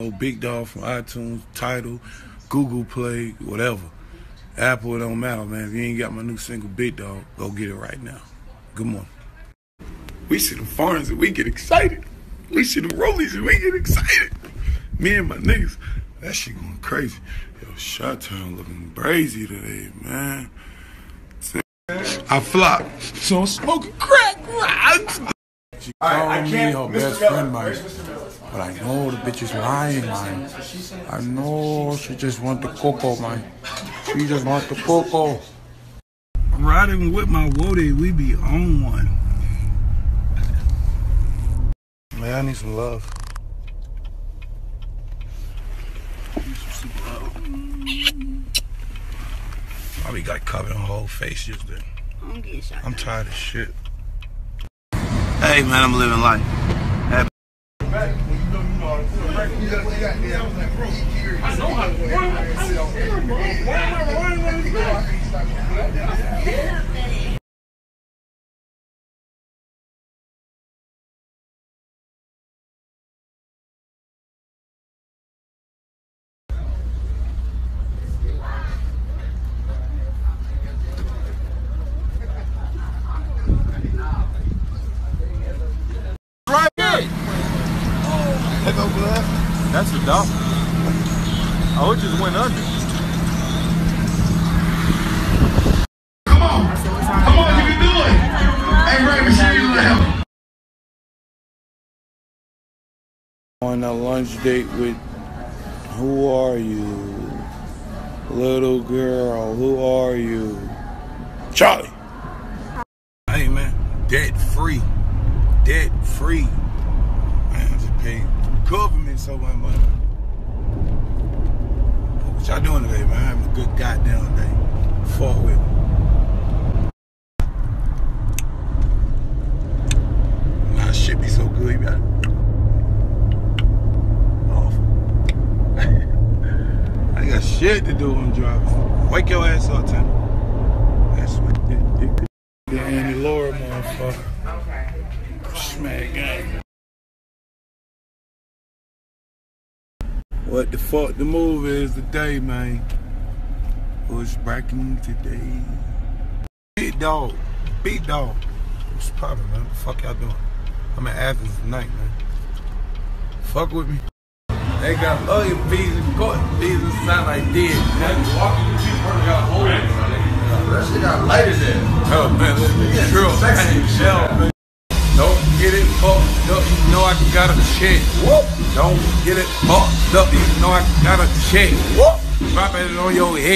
Oh, Big Dog from iTunes, Tidal, Google Play, whatever. Apple, it don't matter, man. If you ain't got my new single, Big Dog, go get it right now. Good morning. We see the foreigners and we get excited. We see the rollies and we get excited. Me and my niggas, that shit going crazy. Yo, Shot Town looking crazy today, man. I flop, so I'm smoking crack rocks. She called me her best friend, man. But I know the bitch is lying, man. I know she just want the cocoa, man. She just want the cocoa. Riding with my Woody, we be on one. Man, I need some love. Need some love. Probably got covered on the whole face just then. I'm getting shot. I'm tired of shit. Hey man, I'm living life. That's the dolphin. Oh, it just went under. Come on. Come on, you can do it. Hey, Ray, Michelle, left. On a lunch date with who are you? Little girl, who are you? Charlie. Hey man, debt free. Debt free. I just paid government so much money. What y'all doing today, man? Having a good goddamn day. Fuck with me. Shit be so good, you got off. I got shit to do when I'm driving. Wake your ass up, Tim. That's what. The Andy Laura motherfucker. Smack gang. What the fuck the move is today, man? What's breaking today? Big dog. Big dog. What's poppin', man? What the fuck y'all doing? I'm at Athens tonight, man. Fuck with me. They got lawyer fees and court fees and sound like this. That shit got light as that. Oh man, this is true. Hell, man. Don't get it fucked up. You know I got a check. Whoop. Don't get it fucked up. You know I got a check. Whoop. Drop it on your head.